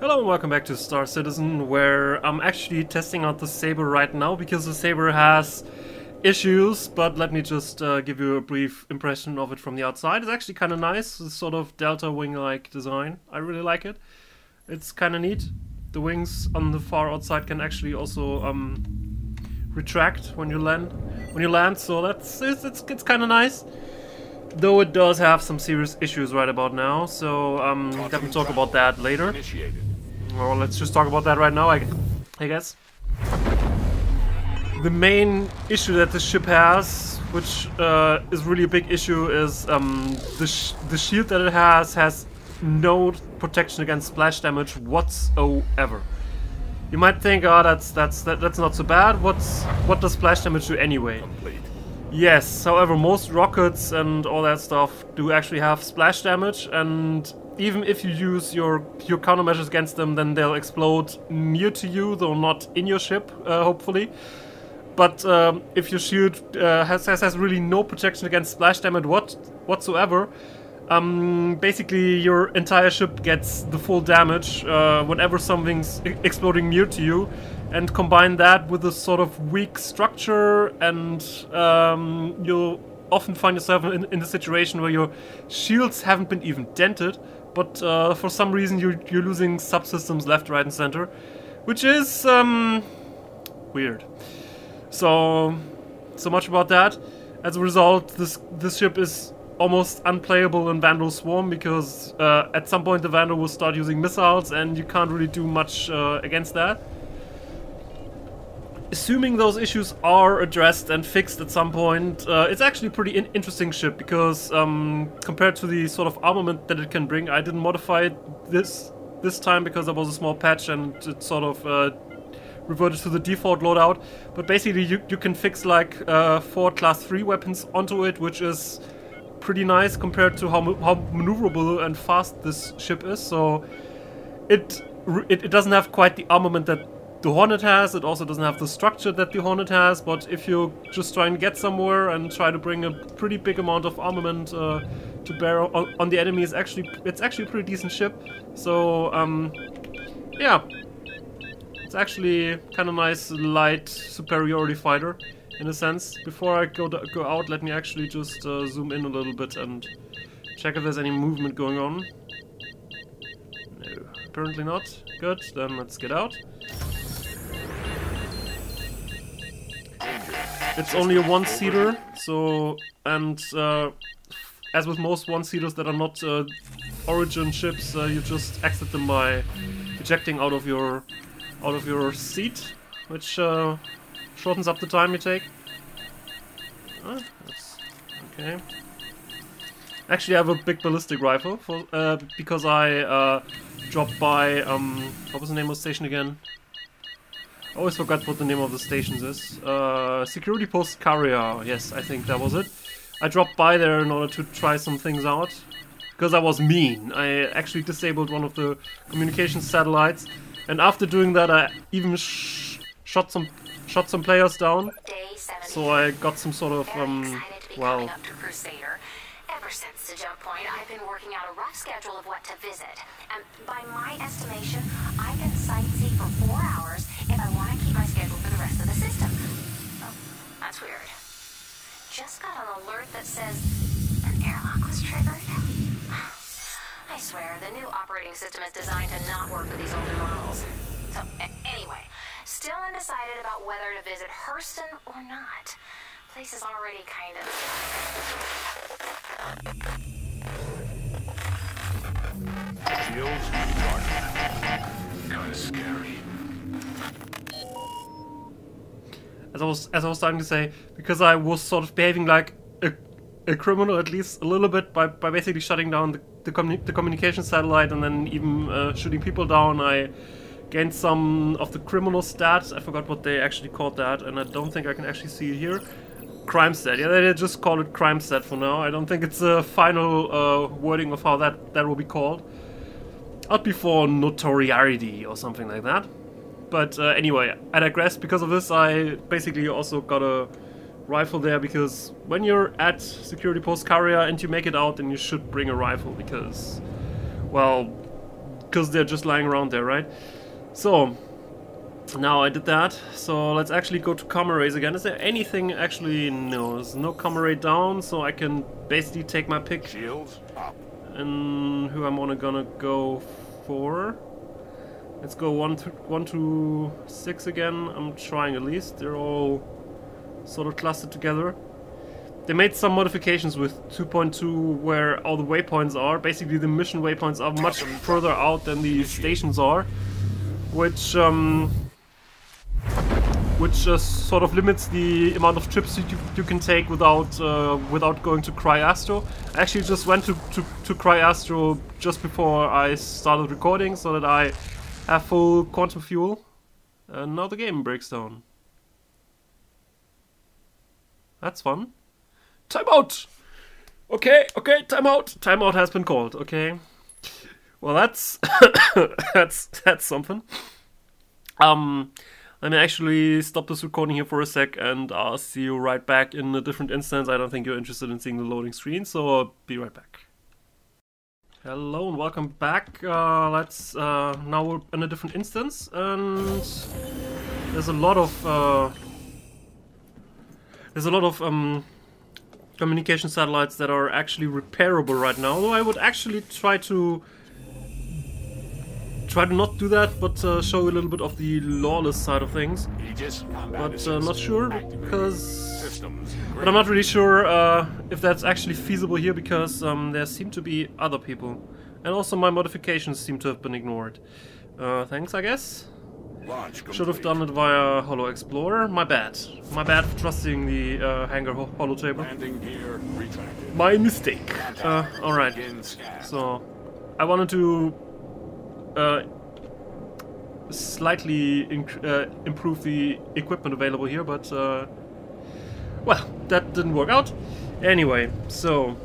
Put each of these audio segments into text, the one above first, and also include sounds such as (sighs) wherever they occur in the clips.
Hello and welcome back to Star Citizen, where I'm actually testing out the Saber right now because the Saber has issues, but let me just uh, give you a brief impression of it from the outside. It's actually kind of nice, this sort of delta wing-like design. I really like it. It's kind of neat. The wings on the far outside can actually also um, retract when you land. When you land, so that's it's it's, it's kind of nice. Though it does have some serious issues right about now, so um, let me talk about that later. Well, let's just talk about that right now, I, I guess. The main issue that this ship has, which uh, is really a big issue, is um, the, sh the shield that it has has no protection against splash damage whatsoever. You might think, oh, that's that's that, that's not so bad. What's what does splash damage do anyway? Complete. Yes, however, most rockets and all that stuff do actually have splash damage, and even if you use your your countermeasures against them, then they'll explode near to you, though not in your ship, uh, hopefully. But um, if your shield uh, has, has really no protection against splash damage what whatsoever, um, basically your entire ship gets the full damage uh, whenever something's exploding near to you and combine that with a sort of weak structure and um, you'll often find yourself in, in a situation where your shields haven't been even dented but uh, for some reason you're, you're losing subsystems left right and center which is um, weird so so much about that as a result this this ship is almost unplayable in Vandal Swarm because uh, at some point the Vandal will start using missiles and you can't really do much uh, against that. Assuming those issues are addressed and fixed at some point, uh, it's actually a pretty in interesting ship because um, compared to the sort of armament that it can bring, I didn't modify it this this time because there was a small patch and it sort of uh, reverted to the default loadout. But basically, you, you can fix like uh, four class 3 weapons onto it, which is pretty nice compared to how, how maneuverable and fast this ship is. So it it doesn't have quite the armament that the Hornet has. It also doesn't have the structure that the Hornet has. But if you're just try and get somewhere and try to bring a pretty big amount of armament uh, to bear on, on the enemy, is actually it's actually a pretty decent ship. So um, yeah, it's actually kind of nice light superiority fighter in a sense. Before I go go out, let me actually just uh, zoom in a little bit and check if there's any movement going on. No, apparently not. Good, then let's get out. It's only a one-seater, so and uh, as with most one-seaters that are not uh, Origin ships, uh, you just exit them by ejecting out of your out of your seat, which uh, shortens up the time you take. That's okay. Actually, I have a big ballistic rifle for uh, because I uh, dropped by um, what was the name of the station again? Always forgot what the name of the stations is. Uh, Security Post Kareah. Yes, I think that was it. I dropped by there in order to try some things out because I was mean. I actually disabled one of the communication satellites, and after doing that, I even sh shot some shot some players down. So I got some sort of um. Ever since the jump point, I've been working out a rough schedule of what to visit. And by my estimation, I can sightsee for four hours if I want to keep my schedule for the rest of the system. Oh, that's weird. Just got an alert that says an airlock was triggered. I swear, the new operating system is designed to not work with these older models. So, anyway, still undecided about whether to visit Hurston or not. Place is already kind of. Shields one. Kinda scary. As I was as I was starting to say, because I was sort of behaving like a, a criminal at least a little bit by, by basically shutting down the the, communi- the communication satellite and then even uh, shooting people down. I gained some of the criminal stats. I forgot what they actually called that, and I don't think I can actually see it here. Crime stat. Yeah, they just call it crime stat for now. I don't think it's a final uh, wording of how that that will be called. Out before notoriety or something like that. But uh, anyway, I digress. Because of this, I basically also got a rifle there because when you're at security post Kareah and you make it out, then you should bring a rifle because, well, because they're just lying around there, right? So now I did that. So let's actually go to comm arrays again. Is there anything actually? No, there's no comm array down, so I can basically take my pick Shields up. and who I'm gonna gonna go for. Let's go one to one to six again. I'm trying at least. They're all sort of clustered together. They made some modifications with 2.2 where all the waypoints are. Basically, the mission waypoints are much further out than the stations are, which um, which just sort of limits the amount of trips you, you can take without uh, without going to Cryastro. I actually just went to, to, to Cryastro just before I started recording so that I have full quantum fuel. And now the game breaks down. That's fun. Timeout! Okay, okay, timeout! Timeout has been called, okay. Well that's (coughs) that's that's something. Um let me actually stop this recording here for a sec and I'll see you right back in a different instance. I don't think you're interested in seeing the loading screen, so I'll be right back. Hello and welcome back. Uh, let's uh, now we're in a different instance and there's a lot of uh, there's a lot of um, communication satellites that are actually repairable right now. Although I would actually try to try to not do that, but uh, show a little bit of the lawless side of things. But uh, not sure because. But I'm not really sure uh, if that's actually feasible here because um, there seem to be other people. And also my modifications seem to have been ignored. Uh, thanks, I guess. Should have done it via Holo Explorer. My bad. My bad for trusting the uh, hangar ho holo table. Gear. My mistake. Uh, alright. So, I wanted to uh, slightly uh, improve the equipment available here, but uh, well, that didn't work out. Anyway, so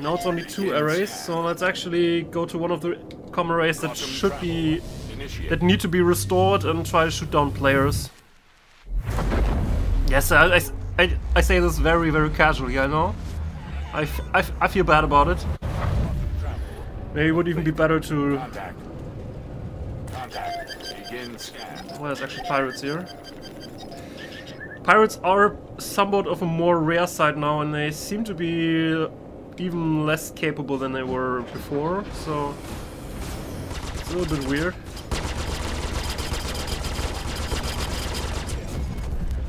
now it's only two arrays, so let's actually go to one of the comm arrays that should be. That need to be restored and try to shoot down players. Yes, I, I, I, say this very, very casually, I know. I, f- I, f- I feel bad about it. Maybe it would even be better to... Contact. Contact. Begin scan. Well, there's actually pirates here. Pirates are somewhat of a more rare sight now, and they seem to be even less capable than they were before, so... It's a little bit weird.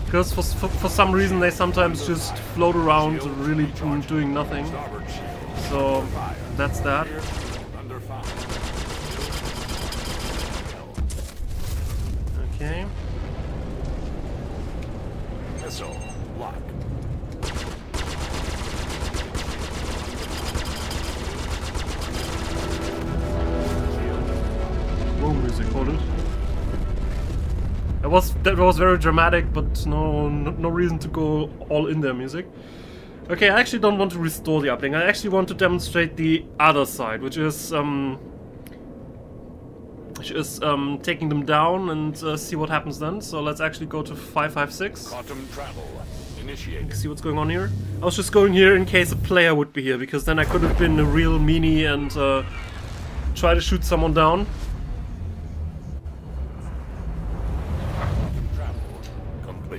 Because for, for, for some reason they sometimes just float around really doing nothing. So that's that. That was that was very dramatic, but no, no no reason to go all in there music. Okay, I actually don't want to restore the uplink. I actually want to demonstrate the other side, which is um, which is um, taking them down and uh, see what happens then. So let's actually go to 556. Quantum travel. Initiate. See what's going on here. I was just going here in case a player would be here, because then I could have been a real meanie and uh, try to shoot someone down.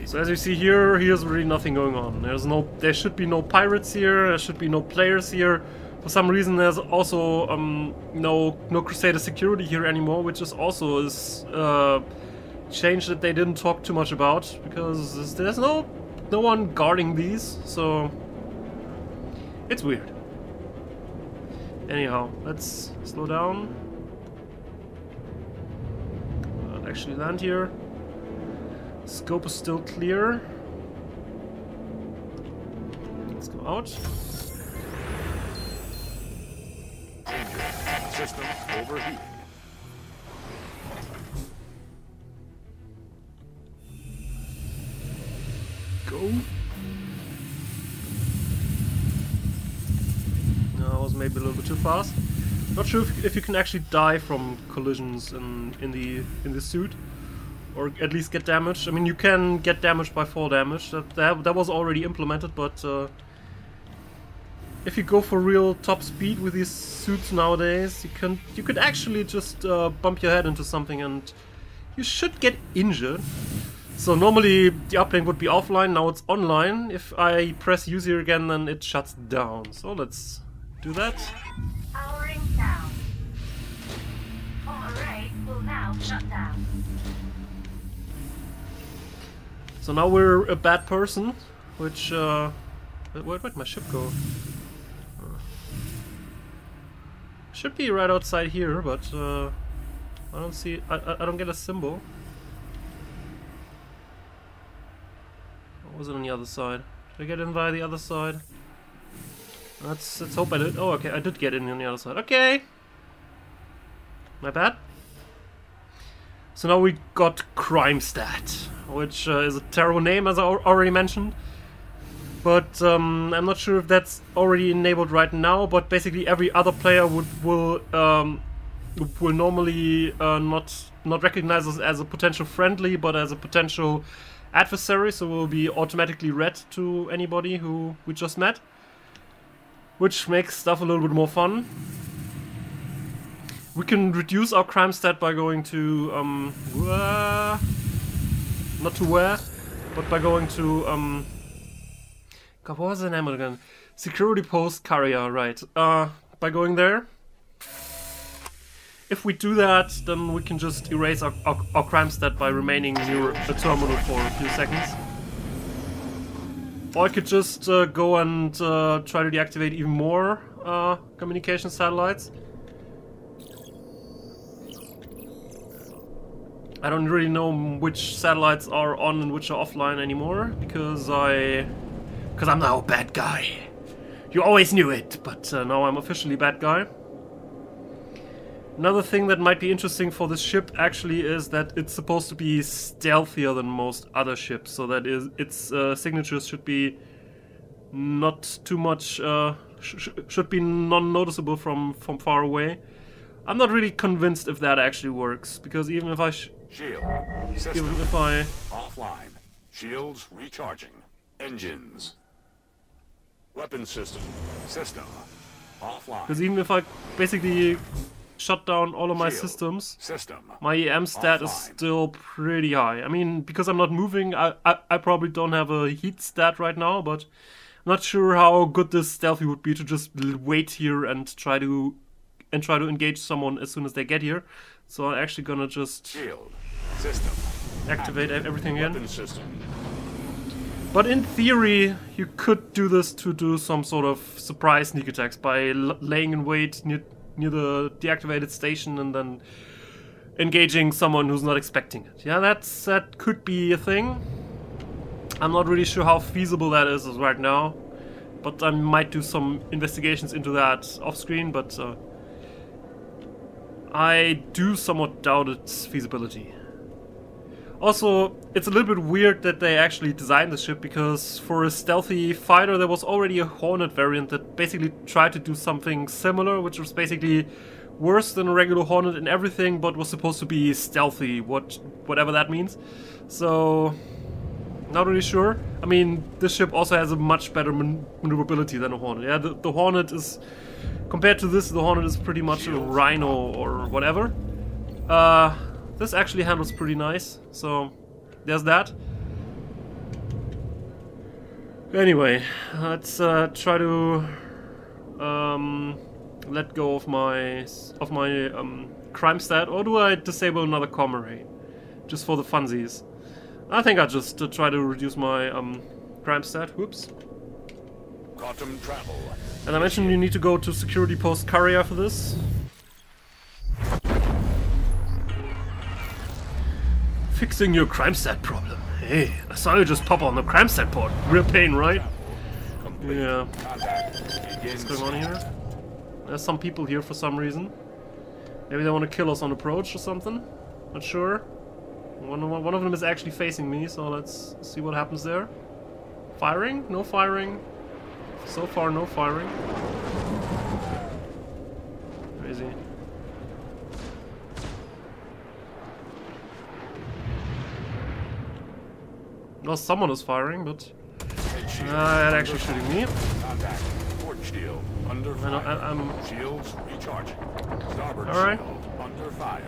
So as you see here, here's really nothing going on. There's no, there should be no pirates here. There should be no players here. For some reason, there's also um, no no Crusader security here anymore, which is also is uh, change that they didn't talk too much about because there's no no one guarding these. So it's weird. Anyhow, let's slow down. Actually land here. Scope is still clear. Let's go out. Danger. System overheating. Go. No, I was maybe a little bit too fast. Not sure if, if you can actually die from collisions in in the in the suit, or at least get damaged. I mean, you can get damaged by fall damage. That that, that was already implemented, but uh, if you go for real top speed with these suits nowadays, you can you could actually just uh, bump your head into something and you should get injured. So normally the uplink would be offline, now it's online. If I press use here again, then it shuts down. So let's do that. Powering down. Array will now shut down. So now we're a bad person, which uh, where would my ship go? Uh, should be right outside here, but uh, I don't see. I, I I don't get a symbol. Or was it on the other side? Did I get in via the other side? Let's let's hope I did. Oh, okay, I did get in on the other side. Okay. My bad. So now we got Crime Stat, which uh, is a terrible name, as I already mentioned. But um, I'm not sure if that's already enabled right now. But basically, every other player would will um, will normally uh, not not recognize us as a potential friendly, but as a potential adversary. So we'll be automatically red to anybody who we just met, which makes stuff a little bit more fun. We can reduce our crime stat by going to um, not to where, but by going to um. God, what was the name again? Security post Kareah, right? Uh, by going there. If we do that, then we can just erase our, our, our crime stat by remaining near the terminal for a few seconds. Or I could just uh, go and uh, try to deactivate even more uh, communication satellites. I don't really know which satellites are on and which are offline anymore because I, because I'm now a bad guy. You always knew it, but uh, now I'm officially bad guy. Another thing that might be interesting for this ship actually is that it's supposed to be stealthier than most other ships, so that is its uh, signatures should be not too much, uh, sh- sh- should be non-noticeable from from far away. I'm not really convinced if that actually works because even if I sh- Shield. System if I offline. Shields recharging. Engines. Weapon system. System. Offline. because even if I basically shut down all of my Shield. systems, System. my EM stat is still pretty high. I mean, because I'm not moving, I, I, I probably don't have a heat stat right now, but I'm not sure how good this stealthy would be to just wait here and try to and try to engage someone as soon as they get here. So I'm actually gonna just Shield. System. activate everything again. System. But in theory, you could do this to do some sort of surprise sneak attacks by l- laying in wait near near the deactivated station and then engaging someone who's not expecting it. Yeah, that's that could be a thing. I'm not really sure how feasible that is right now, but I might do some investigations into that off screen. But uh, I do somewhat doubt its feasibility. Also, it's a little bit weird that they actually designed the ship because for a stealthy fighter, there was already a Hornet variant that basically tried to do something similar, which was basically worse than a regular Hornet in everything, but was supposed to be stealthy, what whatever that means. So, not really sure. I mean, this ship also has a much better man- maneuverability than a Hornet. Yeah, the, the Hornet is compared to this, the Hornet is pretty much a Rhino or whatever. Uh, this actually handles pretty nice, so there's that. Anyway, let's uh, try to um, let go of my of my um, crime stat, or do I disable another com array just for the funsies? I think I just uh, try to reduce my um, crime stat. Whoops. Quantum travel. And I mentioned you need to go to security post Kareah for this. Fixing your crime stat problem. Hey, I saw you just pop on the crime stat port. Real pain, right? Yeah. What's going on here? There's some people here for some reason. Maybe they want to kill us on approach or something. Not sure. One of, one of them is actually facing me, so let's see what happens there. Firing? No firing. So far, no firing. Where is he? Well, someone is firing, but uh, actually shooting me. Contact. Port shield. under I know, I, I'm... Shields recharging. Starboard All right. shield under fire.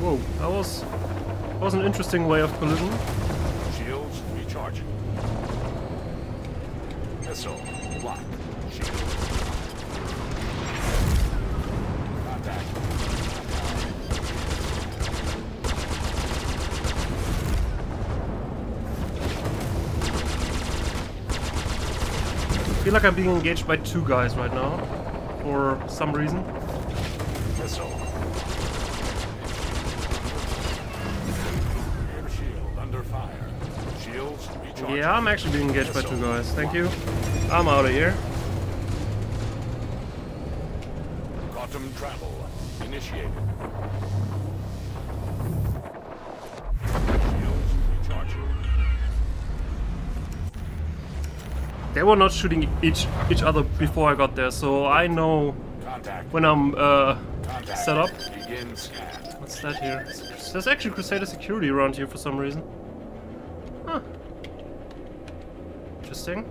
Whoa, that was that was an interesting way of collision. Shields recharging. Missile locked. Shield. Contact. I feel like I'm being engaged by two guys right now, for some reason. Yeah, I'm actually being engaged by two guys. Thank you. I'm out of here. Quantum travel initiated. They were not shooting each each other before I got there, so I know Contact. when I'm uh, set up. What's that here? There's actually Crusader security around here for some reason. Interesting.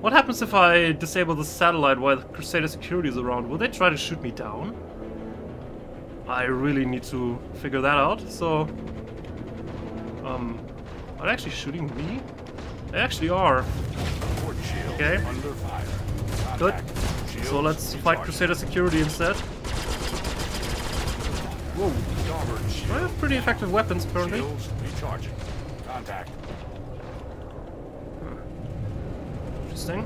What happens if I disable the satellite while the Crusader security is around? Will they try to shoot me down? I really need to figure that out, so... Um... Are they actually shooting me? They actually are. Okay. under fire. Good. So let's fight. Crusader security instead. Whoa. I have pretty effective weapons apparently. Contact. Interesting.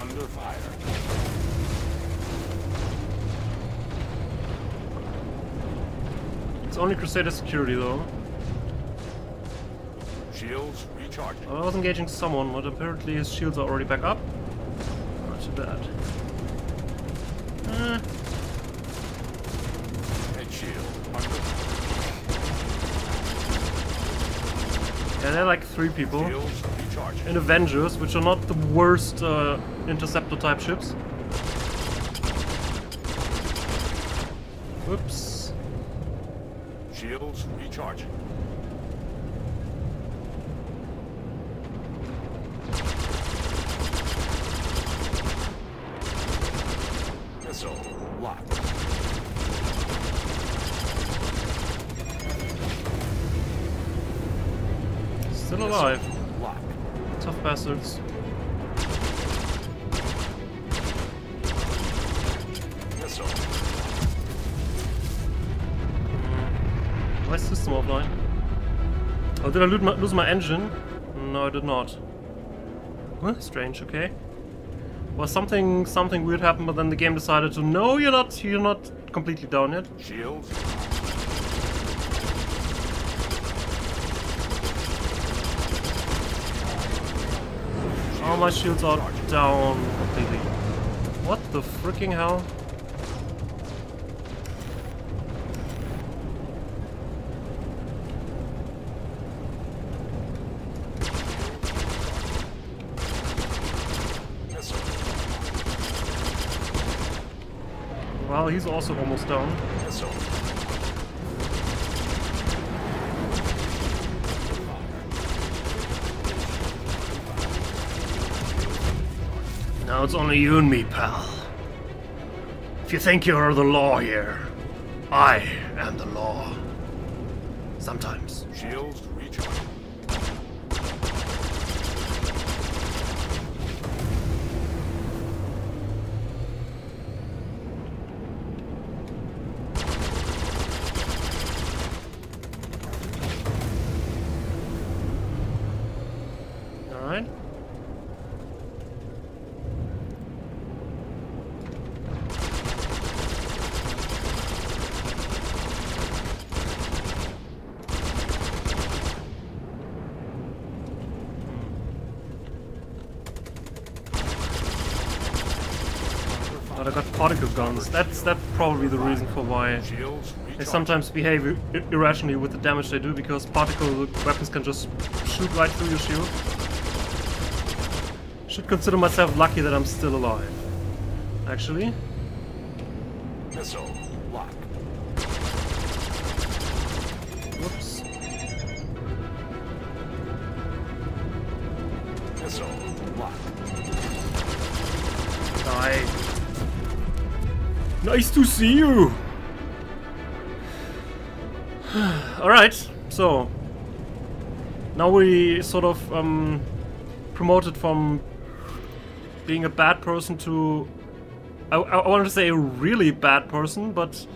Under fire. It's only Crusader security though. Shields recharging. I was engaging someone, but apparently his shields are already back up. Not too bad. Eh, Head shield under yeah, they're like three people. In Avengers, which are not the worst uh, interceptor type ships. Whoops. Shields recharging. Missile locked. Still alive. Tough bastards. My system offline. Oh, did I lose my, lose my engine? No, I did not. Huh, strange. Okay. Well, something something weird happened, but then the game decided to no, you're not you're not completely down yet. Shields. My shields are down completely. What the freaking hell? Missile. Well, he's also almost down. Missile. Now it's only you and me, pal. If you think you're the law here, I am the law. Sometimes. Shields particle guns. That's that's probably the reason for why they sometimes behave ir irrationally with the damage they do, because particle weapons can just shoot right through your shield. Should consider myself lucky that I'm still alive. Actually. Missile lock. Whoops. Missile lock. Die. Nice to see you. (sighs) Alright, so now we sort of um, promoted from being a bad person to I, I wanted to say a really bad person, but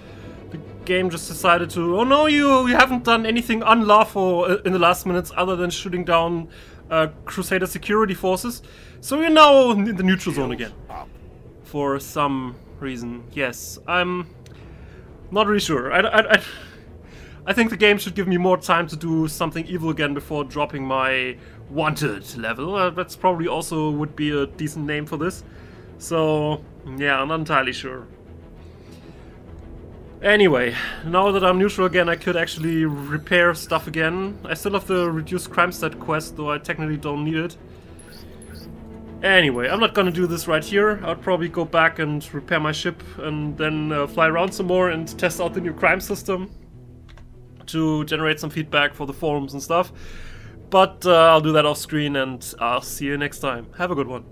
the game just decided to oh no you you haven't done anything unlawful uh, in the last minutes other than shooting down uh, Crusader security forces, so you're now in the neutral zone again for some reason. Yes, I'm not really sure. I, I, I, I think the game should give me more time to do something evil again before dropping my wanted level. Uh, that's probably also would be a decent name for this. So, yeah, I'm not entirely sure. Anyway, now that I'm neutral again, I could actually repair stuff again. I still have the reduced crime stat quest, though I technically don't need it. Anyway, I'm not gonna do this right here. I'll probably go back and repair my ship and then uh, fly around some more and test out the new crime system to generate some feedback for the forums and stuff. But uh, I'll do that off screen and I'll see you next time. Have a good one.